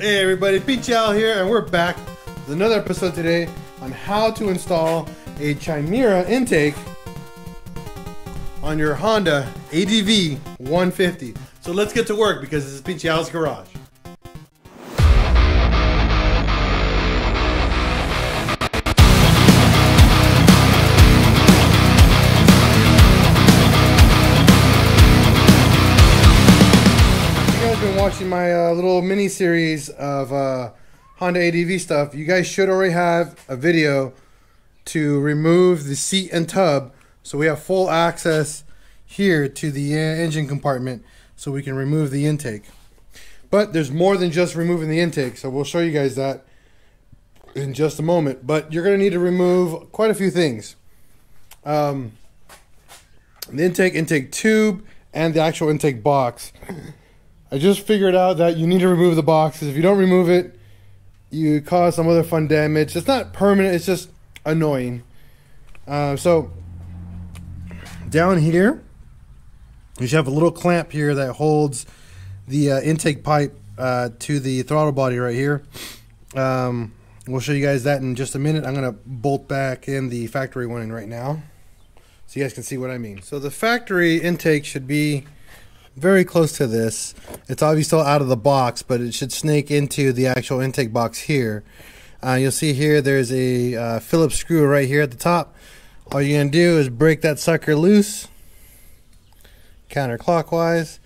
Hey everybody, Pinche Al here, and we're back with another episode today on how to install a Chimera intake on your Honda ADV 150. So let's get to work because this is Chow's garage. Watching my uh, little mini series of uh, Honda ADV stuff. You guys should already have a video to remove the seat and tub, so we have full access here to the uh, engine compartment, so we can remove the intake. But there's more than just removing the intake, so we'll show you guys that in just a moment. But you're going to need to remove quite a few things. Um, the intake, intake tube, and the actual intake box. I just figured out that you need to remove the boxes. If you don't remove it, you cause some other fun damage. It's not permanent, it's just annoying. Uh, so, down here, you should have a little clamp here that holds the uh, intake pipe uh, to the throttle body right here. Um, we'll show you guys that in just a minute. I'm going to bolt back in the factory one in right now so you guys can see what I mean. So the factory intake should be very close to this. It's obviously still out of the box, but it should snake into the actual intake box here. Uh, you'll see here there's a uh, Phillips screw right here at the top. All you're going to do is break that sucker loose counterclockwise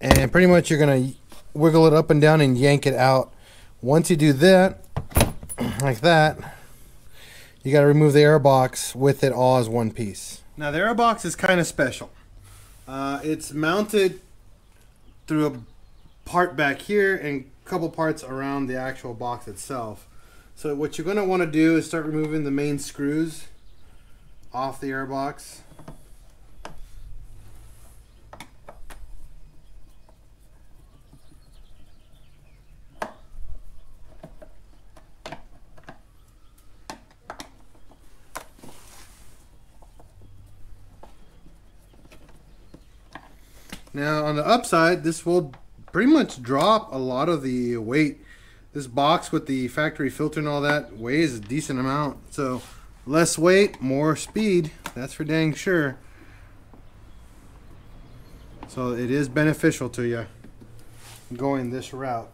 and pretty much you're going to wiggle it up and down and yank it out. Once you do that, like that, you got to remove the air box with it all as one piece. Now the air box is kind of special. Uh, it's mounted through a part back here and a couple parts around the actual box itself. So what you're going to want to do is start removing the main screws off the air box. Now on the upside, this will pretty much drop a lot of the weight. This box with the factory filter and all that weighs a decent amount. So less weight, more speed. That's for dang sure. So it is beneficial to you going this route.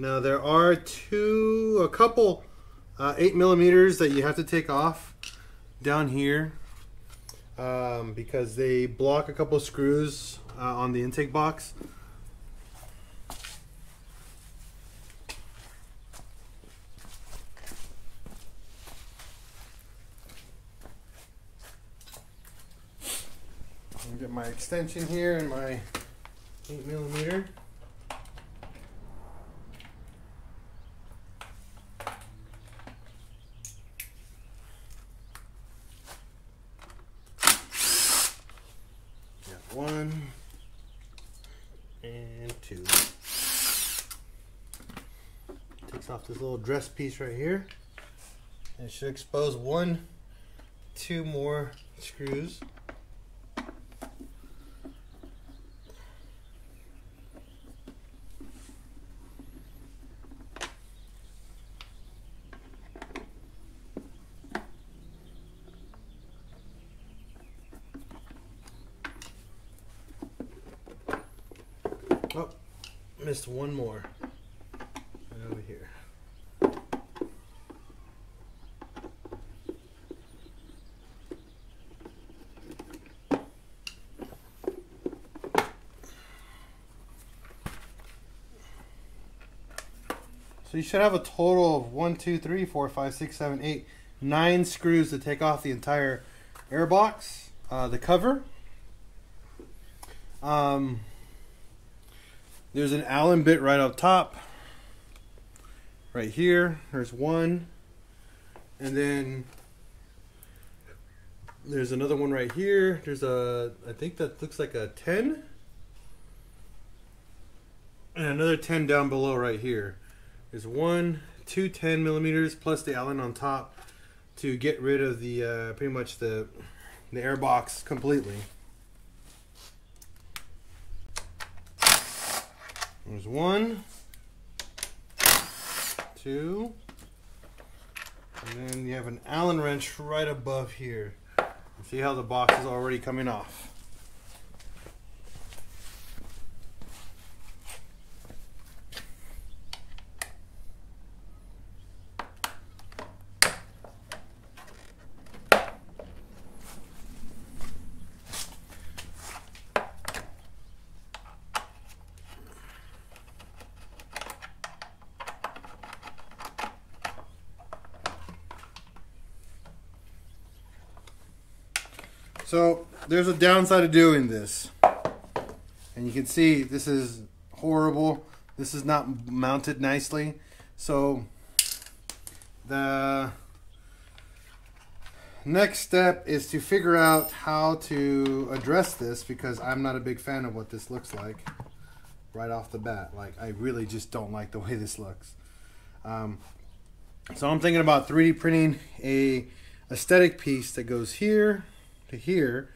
Now there are two, a couple uh, eight millimeters that you have to take off down here um, because they block a couple screws uh, on the intake box. I'll get my extension here and my eight millimeter. one and two. Off this little dress piece right here. And it should expose one, two more screws. Oh, missed one more. Over here. So you should have a total of one, two, three, four, five, six, seven, eight, nine screws to take off the entire air box, uh, the cover. Um, there's an Allen bit right up top. Right here, there's one. And then there's another one right here. There's a, I think that looks like a 10. And another 10 down below right here. There's one, two 10 millimeters plus the Allen on top. to get rid of the uh, pretty much the the air box completely. There's one, two, and then you have an Allen wrench right above here. See how the box is already coming off. So there's a downside of doing this. And you can see this is horrible. This is not mounted nicely. So the next step is to figure out how to address this because I'm not a big fan of what this looks like right off the bat. Like I really just don't like the way this looks. Um, so I'm thinking about 3D printing a aesthetic piece that goes here to here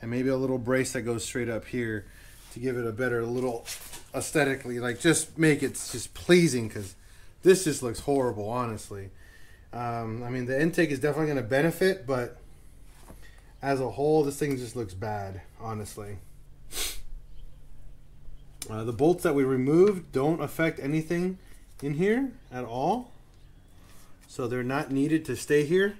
and maybe a little brace that goes straight up here to give it a better little aesthetically like just make it just pleasing because this just looks horrible honestly. Um, I mean the intake is definitely going to benefit but as a whole this thing just looks bad honestly. Uh, the bolts that we removed don't affect anything in here at all. So they're not needed to stay here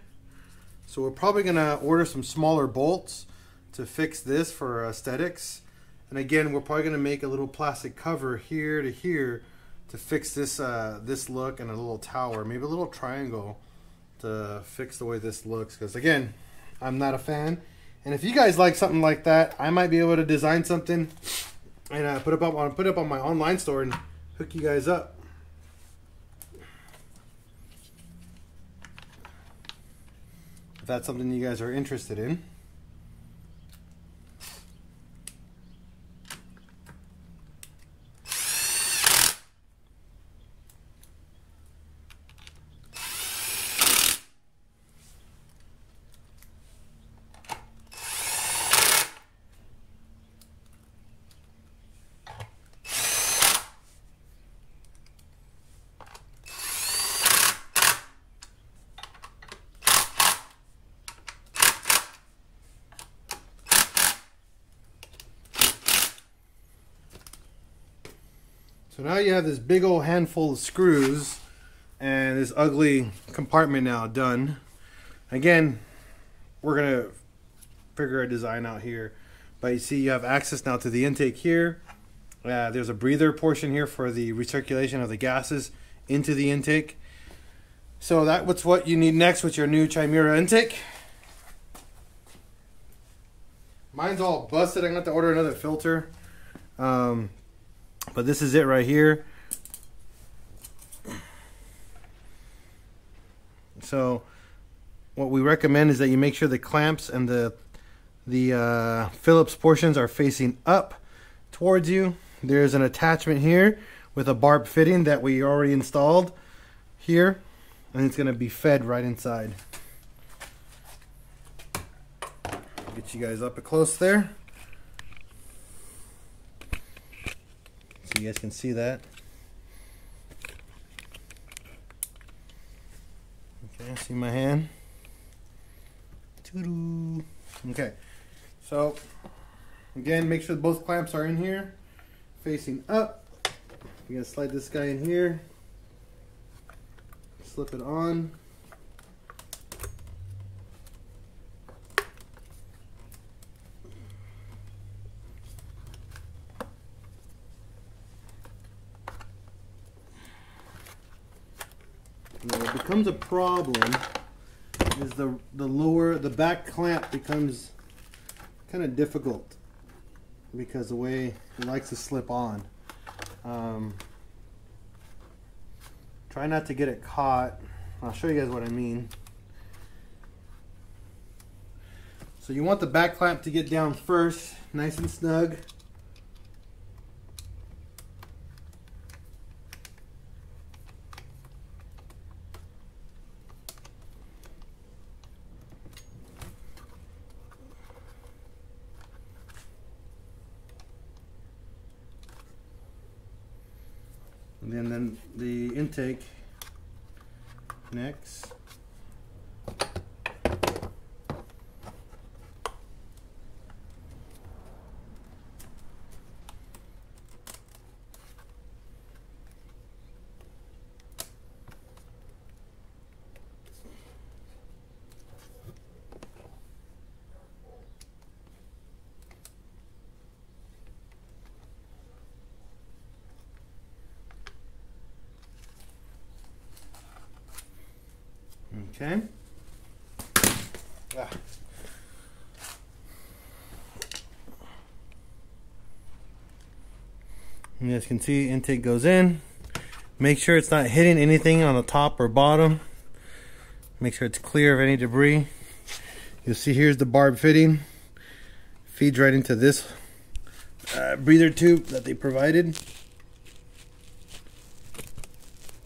so we're probably going to order some smaller bolts to fix this for aesthetics. And again, we're probably going to make a little plastic cover here to here to fix this uh, this look and a little tower, maybe a little triangle to fix the way this looks. Because again, I'm not a fan. And if you guys like something like that, I might be able to design something and uh, put up on put up on my online store and hook you guys up. If that's something you guys are interested in. So now you have this big old handful of screws and this ugly compartment now done. Again, we're to figure a design out here. But you see you have access now to the intake here. Uh, there's a breather portion here for the recirculation of the gases into the intake. So that's what you need next with your new Chimera intake. Mine's all busted. I'm going to have to order another filter. Um, but this is it right here. So what we recommend is that you make sure the clamps and the the uh, Phillips portions are facing up towards you. There's an attachment here with a barb fitting that we already installed here and it's going to be fed right inside. Get you guys up close there. You guys can see that. Okay, see my hand? Okay, so again, make sure both clamps are in here, facing up. We're gonna slide this guy in here, slip it on. what becomes a problem is the the lower the back clamp becomes kind of difficult because the way it likes to slip on. Um, try not to get it caught. I'll show you guys what I mean. So you want the back clamp to get down first, nice and snug. Then, then the intake next. Okay. Ah. You guys can see intake goes in. Make sure it's not hitting anything on the top or bottom. Make sure it's clear of any debris. You'll see here's the barb fitting. Feeds right into this uh, breather tube that they provided.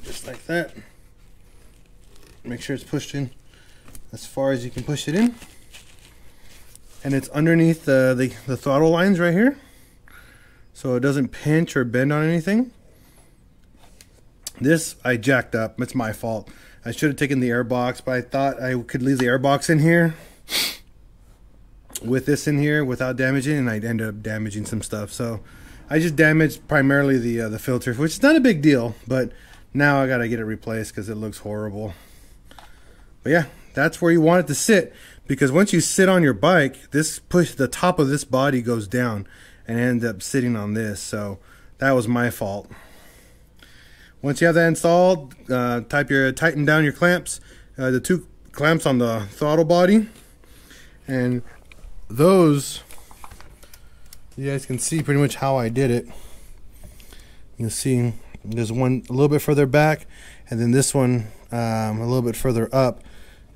Just like that make sure it's pushed in as far as you can push it in. And it's underneath the, the, the throttle lines right here. So it doesn't pinch or bend on anything. This I jacked up. It's my fault. I should have taken the air box but I thought I could leave the air box in here. With this in here without damaging and I ended up damaging some stuff. So I just damaged primarily the uh, the filter which is not a big deal but now I gotta get it replaced because it looks horrible but yeah, that's where you want it to sit because once you sit on your bike, this push the top of this body goes down and ends up sitting on this. So that was my fault. Once you have that installed, uh, type your tighten down your clamps, uh, the two clamps on the throttle body, and those you guys can see pretty much how I did it. You'll see there's one a little bit further back, and then this one um, a little bit further up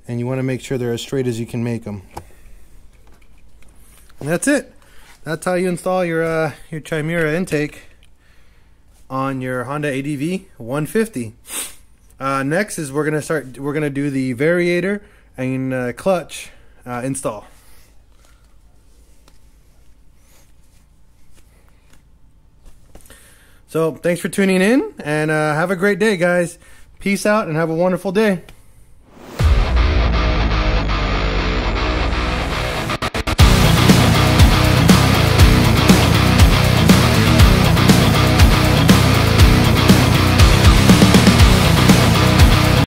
and you want to make sure they're as straight as you can make them. And that's it. That's how you install your uh, your Chimera intake on your Honda ADV 150. Uh, next is we're gonna start. We're gonna do the variator and uh, clutch uh, install. So thanks for tuning in and uh, have a great day, guys. Peace out and have a wonderful day.